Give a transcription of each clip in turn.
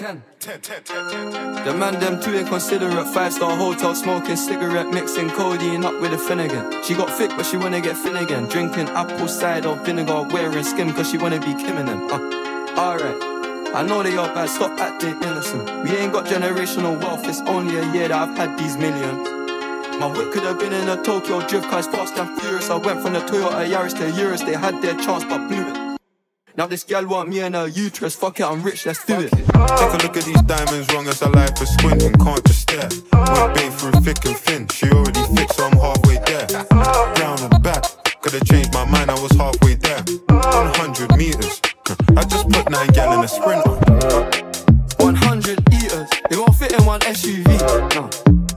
10. The man them too inconsiderate. Five star hotel smoking cigarette, mixing codeine up with a Phenergan. She got thick, but she wanna get thin again. Drinking apple cider vinegar, wearing skim, cause she wanna be Kim and them. Uh, Alright. I know they are bad, stop acting innocent. We ain't got generational wealth, it's only a year that I've had these millions. My whip could have been in a Tokyo drift car, fast and furious. I went from the Toyota Yaris to Urus, they had their chance but blew it. Now this gal want me and her uterus. Fuck it, I'm rich, let's do it. Take a look at these diamonds, wrong as a life for squinting, can't just stare. We bathe through thick and thin, she already fixed, so I'm halfway there. Down and back, could've changed my mind, I was halfway there. 100 meters, I just put nine gal in a sprinter. 100 eaters, they won't fit in one SUV.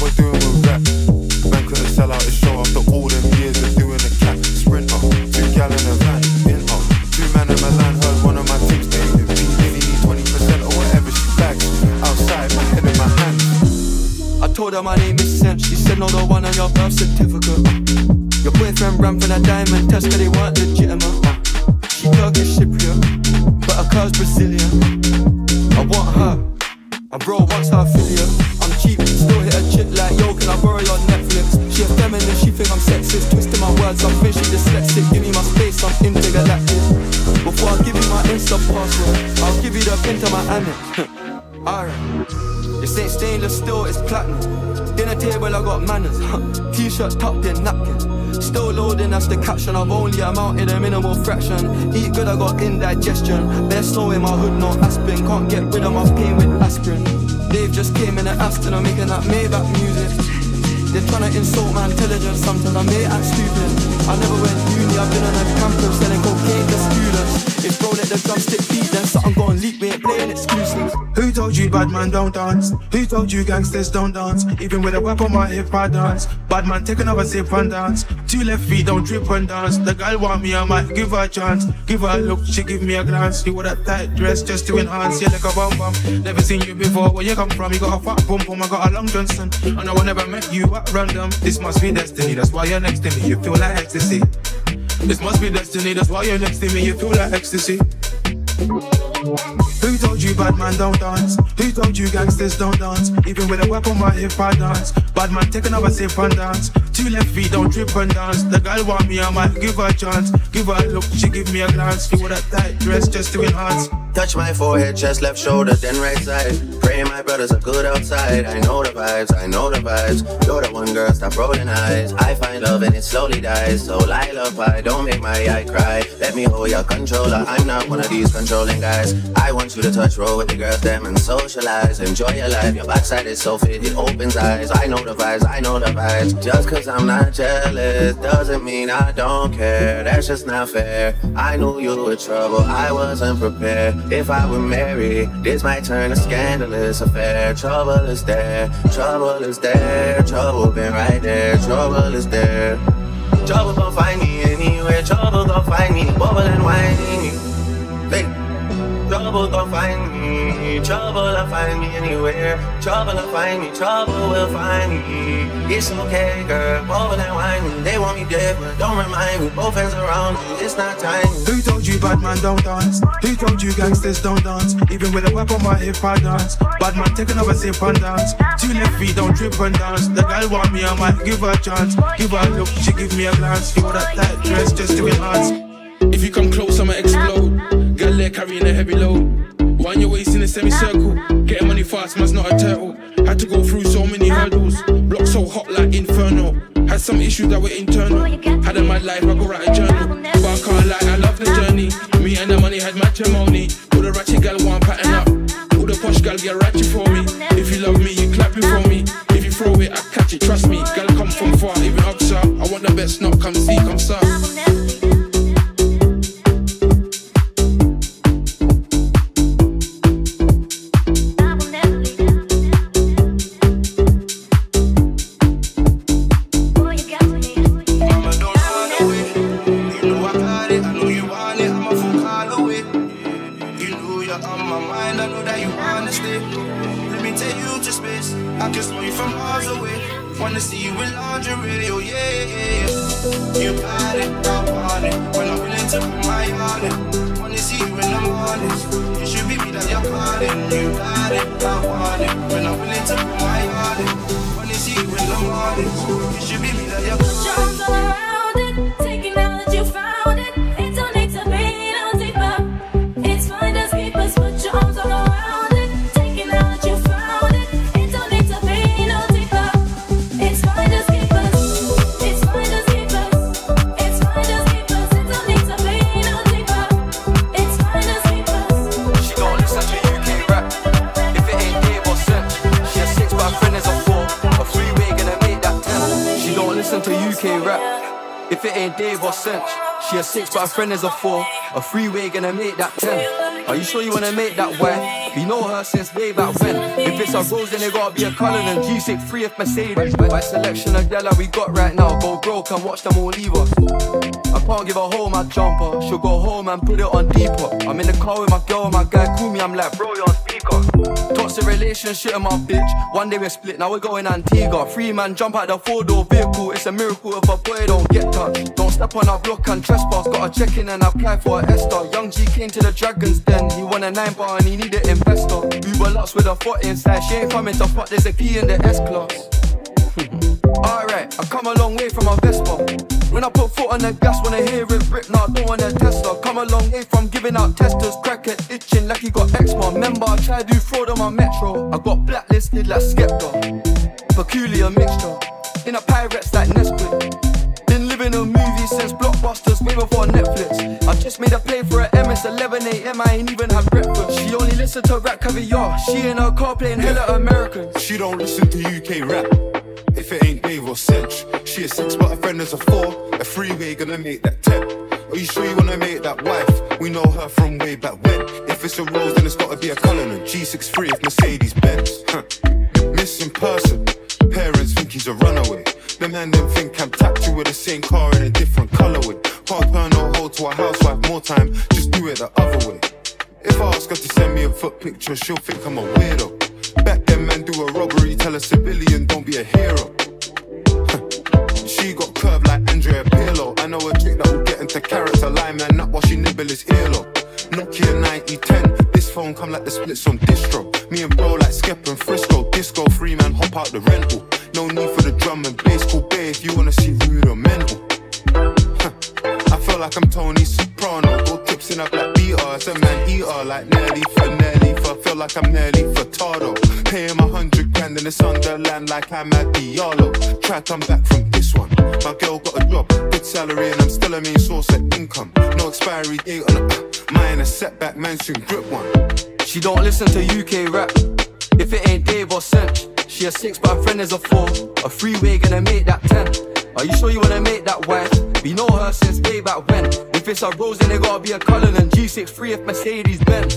What we're doing with rap? Man couldn't sell out his show after all them years of doing a cap. Sprinter, two in a van, in up. Two man in my land heard one of my things, they told her my name is Sam. She said, No, the one on your birth certificate. Your boyfriend ran for that diamond test, cause they weren't legitimate. She Turkish Cypriot, but her car's Brazilian. I want her, my bro wants her affiliate. Alright. Ain't stainless steel, it's platinum. Dinner table, I got manners. T-shirt tucked in, napkin. Still loading, that's the caption. I've only amounted a minimal fraction. Eat good, I got indigestion. Best snow in my hood, no aspirin. Can't get rid of my pain with aspirin. Dave just came in an Aston, I'm making that Maybach music. They're trying to insult my intelligence, sometimes I may act stupid. I never went uni, I've been on a campus selling cocaine to students. If bro let the drumstick beat, then something gon' we ain't playing excuses. Who told you bad man don't dance? Who told you gangsters don't dance? Even with a whip on my hip, I dance. Bad man, take another sip and dance. Two left feet, don't trip and dance. The girl want me, I might give her a chance. Give her a look, she give me a glance. You with a tight dress just to enhance. Yeah, like a bum bum. Never seen you before. Where you come from? You got a fat pum pum. I got a long Johnson. And I will never met you at random. This must be destiny. That's why you're next to me. You feel like ecstasy. This must be destiny. That's why you're next to me. You feel like ecstasy. Who told you bad man don't dance? Who told you gangsters don't dance? Even with a weapon, my hip I dance. Bad man take another sip and dance. Two left feet don't trip and dance. The girl want me, I might give her a chance. Give her a look, she give me a glance. Feel that tight dress just to enhance. Touch my forehead, chest, left shoulder, then right side. Pray my brothers are good outside. I know the vibes, I know the vibes. You're the one girl, stop rolling eyes. I find love and it slowly dies. So lie lullaby, don't make my eye cry. Let me hold your controller. I'm not one of these controlling guys. I want you to touch roll with the girls, them and socialize. Enjoy your life. Your backside is so fit, it opens eyes. I know the vibes, I know the vibes. Just cause I'm not jealous doesn't mean I don't care. That's just not fair. I knew you were trouble, I wasn't prepared. If I were married, this might turn a scandalous affair. Trouble is there, trouble is there, trouble been right there, trouble is there. Trouble gon' find me anywhere, trouble gon' find me, bubble and whining. Hey. Trouble gon' find me, trouble will find me anywhere. Trouble will find me, trouble will find me. It's okay, girl, over that whining. They want me dead, but don't remind me. Both hands around me, it's not time. Who told you bad man don't dance? Who told you gangsters don't dance? Even with a whip on my hip, I dance. Bad man, taking over sip and dance. Two left feet, don't trip and dance. The girl want me, I might give her a chance. Give her a look, she give me a glance. Feel that tight dress just to enhance. If you come close, I'ma explode. Girl there carrying a heavy load. Wind your waist in a semicircle. Getting money fast, man's not a turtle. Had to go through so many hurdles. Block so hot like inferno. Had some issues that were internal. Had a mad life, I go write a journal. But I can't lie, I love the journey. Me and the money had matrimony. All the ratchet gal want pattern up. All the posh gal get ratchet for me. If you love me, you clap it for me. If you throw it, I catch it. Trust me, gal come from far, even up, sir. I want the best, not come see, come sir. Wanna see you in the mornings. You should be me that you're calling. You got it, I want it. When I'm willing to put my all in. Wanna see you in the mornings. You should be me that you're calling. Jumps around it, taking now that you found Dave or Cench, she a six, but her friend is a four. A three-way gonna make that ten. Are you sure you wanna make that wife? We know her since way back when. If it's a rose, then it gotta be a Cullinan G63 if Mercedes. My selection of yellow we got right now. Go broke and watch them all leave us. I can't give her home my jumper. She'll go home and put it on deeper. I'm in the car with my girl, my guy call me. I'm like, bro, you're speaker. Toxic relationship with my bitch. One day we're split, now we're going Antigua. Free man jump out the four door vehicle. It's a miracle if a boy don't get touched. Don't step on our block and trespass. Got a check in and apply for a ESTA. Young G came to the Dragons Den. He won a nine bar and he needed investor. Uber lots with a foot inside. She ain't coming to fuck. There's a key in the S class. Alright, I come a long way from a Vespa. When I put foot on the gas, wanna hear it rip, nah, don't want a Tesla. Come a long way from giving out testers, crack it, itching like he got eczema. Remember, I tried to do fraud on my metro. I got blacklisted like Skepta. Peculiar mixture. In a pirates like Nesquik. Been living a movie since blockbusters, way before Netflix. I just made a play for her MS 11 AM, I ain't even had breakfast. She only listen to rap caviar. She in her car playing hella American. She don't listen to UK rap. Or she a six, but her friend is a four. A freeway gonna make that ten. Are you sure you wanna make that wife? We know her from way back when. If it's a rose, then it's gotta be a Cullinan. G63 if Mercedes Benz. Huh. Missing person. Parents think he's a runaway. The man them think I'm you with the same car in a different colorway. Can't no hoe to a housewife more time. Just do it the other way. If I ask her to send me a foot picture, she'll think I'm a weirdo. Back then, man, do a robbery, tell a civilian, don't be a hero. she got curved like Andrea Pirlo. I know a chick that will get into character line, man, not while she nibble his earlobe. Nokia 9010, this phone come like the splits on distro. Me and bro like Skep and Frisco, disco free man, hop out the rental. No need for the drum and bass, cool bay if you wanna see rude or mental. Feel like I'm Tony Soprano. Go tips in a black beater. It's a man eater like Nelly for Nelly. For feel like I'm Nelly Furtado. Pay him a hundred grand in it's Sunderland like I'm Amad Diallo. Try come back from this one. My girl got a job, good salary, and I'm still a main source of income. No expiry date on it. Mine a setback, man soon grip one. She don't listen to UK rap. If it ain't Dave or Cench, she a six, but her friend is a four. A freeway gonna make that ten. Are you sure you wanna make that wife? We know her since way back when. If it's a rose, then it gotta be a Cullinan G63 if Mercedes Benz.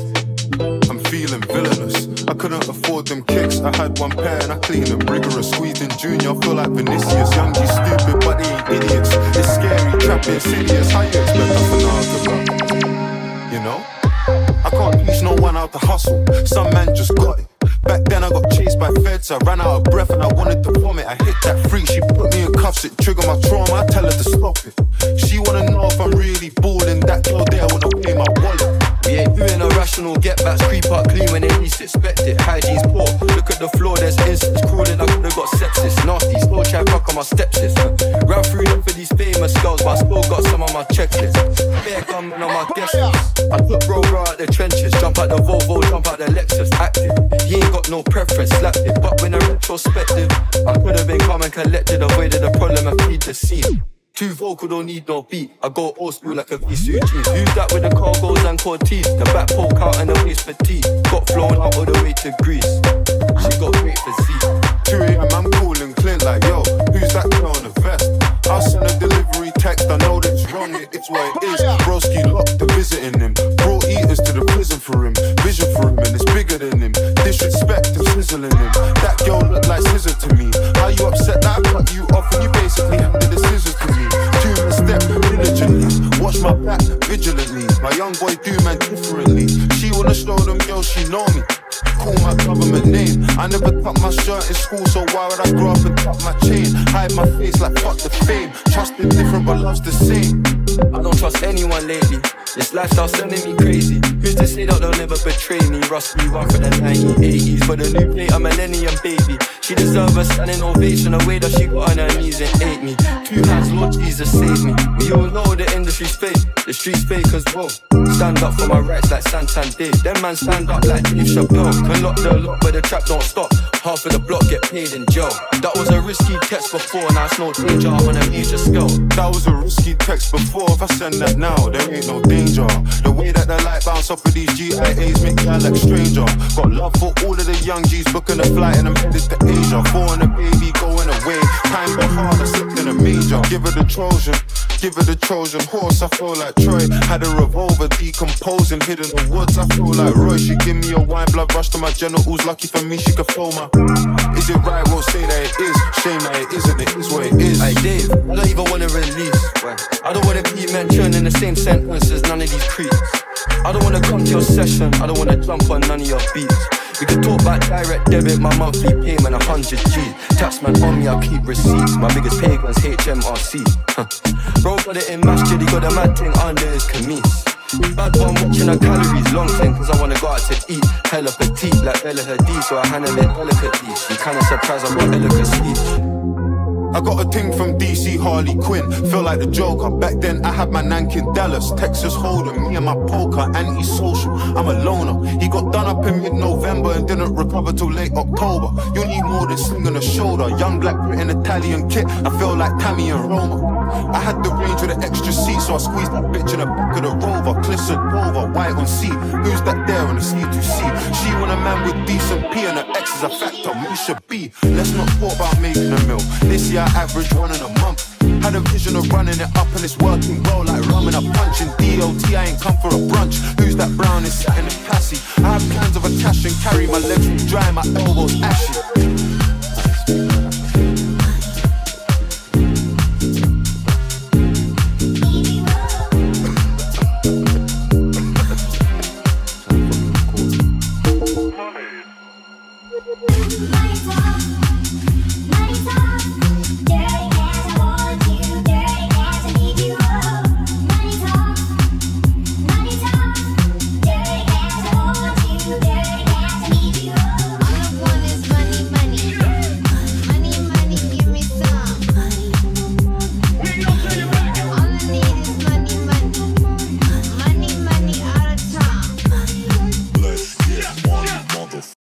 I'm feeling villainous. I couldn't afford them kicks. I had one pair and I cleaned them rigorous. Squeezed in junior, feel like Vinicius. Young G stupid, but they ain't idiots. It's scary, trap insidious. How you expect to know You know? I can't teach no one how to hustle. Some man just got it. Back then I got chased by feds. I ran out of breath and I wanted to vomit. I hit that freak, she put me in cuffs. It triggered my trauma. I tell her to stop it. She wanna know if I'm really balling. That girl there wanna pay my wallet. We ain't doing irrational get backs, creep up clean when they least expect it. Hygiene's poor. Look at the floor, there's insects crawling. I could've got sepsis. Nasty, still try fuck on my stepsis. Ran through them for these famous girls, but I still got some on my checklist. Bear coming on my guest. I took bro bro out the trenches, jump out the Volvo, jump out the Lexus. Active, he ain't got no preference, slapped it. But when a retrospective, I could've been calm and collected, avoided the problem and feed the scene. Too vocal, don't need no beat. I go old school like a jeans. Who's that with the cargos and Cortez? The back poke out and the waist petite. Got flown out all the way to Greece. She got great physique. 2 a.m. I'm calling Clint like, yo, who's that girl in the vest? I'll send a delivery text, I know that's wrong, it- it's what it is. Broski locked to visiting him. Brought eaters to the prison for love's the same. Trust anyone lately. This lifestyle's sending me crazy. Who's to say that they'll never betray me? Rusty one from the 1980s, but the new plate, a millennium baby. She deserves a standing ovation. The way that she got on her knees and ate me. Two hands, Lord Jesus, save me. We all know the industry's fake, the streets fake as well. Stand up for my rights like Santander. Them man stand up like Dave Chappelle. Can lock the lock, but the trap don't stop. Half of the block get paid in jail. That was a risky text before, now it's no danger I'm on a major scale. That was a risky text before. If I send that now, there ain't no danger. The way that the light bounce off of these GIAs make me like stranger. Got love for all of the young G's booking a flight and I'm headed to Asia. Four and a baby going away. Time go hard, I slipped in a major. Give her the Trojan, give her the Trojan horse. I feel like Troy had a revolver decomposing, hidden the woods. I feel like Roy. She give me a wine blood rush to my genitals. Lucky for me, she could feel my. Is it right? Won't say that it is. Shame that it isn't. It is what it is. Hey Dave, I don't even wanna release. I don't wanna be mentioned in the same sentence as none of these creeps. I don't wanna come to your session, I don't wanna jump on none of your beats. We can talk about direct debit, my monthly payment, a hundred G. Taxman on me, I'll keep receipts. My biggest pagans, HMRC. Huh. Bro got it in masjid, he got a mad thing under his camise. Bad one watching her calories, long thing, cause I wanna go out to eat. Hella petite, like Bella Hadid, so I handle it delicately. She kinda surprised I got eloquent speech. I got a ting from DC Harley Quinn. Feel like the Joker. Back then I had my Nankin Dallas, Texas Hold'em. Me and my poker, anti-social. I'm a loner. He got done up in mid-November and didn't recover till late October. You need more than sling on the shoulder. Young black Britain Italian kit. I feel like Tammy and Roma. I had the range with an extra seat, so I squeezed that bitch in the back of the Rover. Clifford Rover, white on seat. Who's that there on the C2C? She want a man with decent P and her ex is a factor. Me should be. Let's not talk about making a mill. This year I average one in a month. Had a vision of running it up and it's working well like ramming a punch in DOT. I ain't come for a brunch. Who's that brown is sat in the passy? I have plans of a cash and carry. My legs dry, my elbows ashy.